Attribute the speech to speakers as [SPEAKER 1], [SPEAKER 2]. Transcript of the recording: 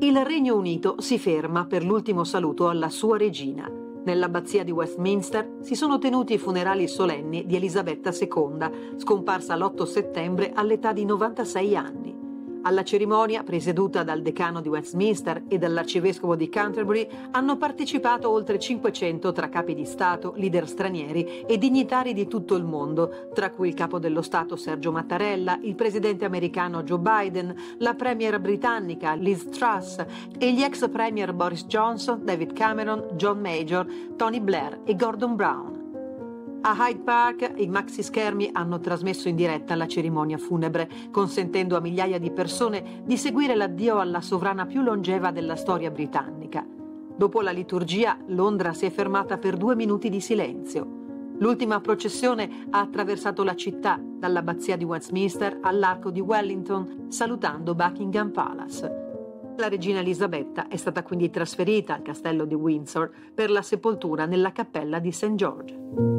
[SPEAKER 1] il Regno Unito si ferma per l'ultimo saluto alla sua regina. Nell'abbazia di Westminster si sono tenuti i funerali solenni di Elisabetta II, scomparsa l'8 settembre all'età di 96 anni. Alla cerimonia, presieduta dal decano di Westminster e dall'arcivescovo di Canterbury, hanno partecipato oltre 500 tra capi di Stato, leader stranieri e dignitari di tutto il mondo, tra cui il capo dello Stato Sergio Mattarella, il presidente americano Joe Biden, la premier britannica Liz Truss e gli ex premier Boris Johnson, David Cameron, John Major, Tony Blair e Gordon Brown. A Hyde Park i maxi schermi hanno trasmesso in diretta la cerimonia funebre, consentendo a migliaia di persone di seguire l'addio alla sovrana più longeva della storia britannica. Dopo la liturgia, Londra si è fermata per due minuti di silenzio. L'ultima processione ha attraversato la città, dall'abbazia di Westminster all'arco di Wellington, salutando Buckingham Palace. La regina Elisabetta è stata quindi trasferita al castello di Windsor per la sepoltura nella cappella di St. George.